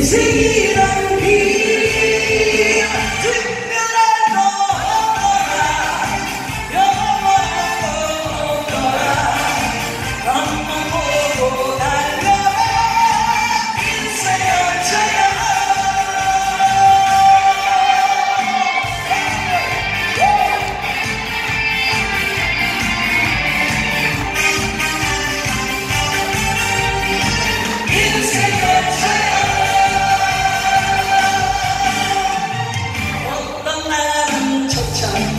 情深意冷偏。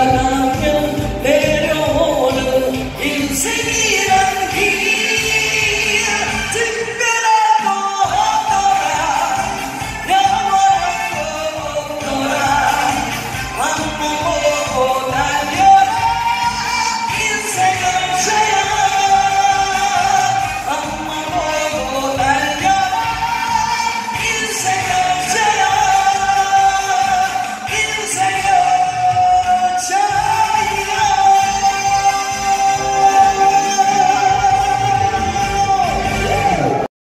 Satan.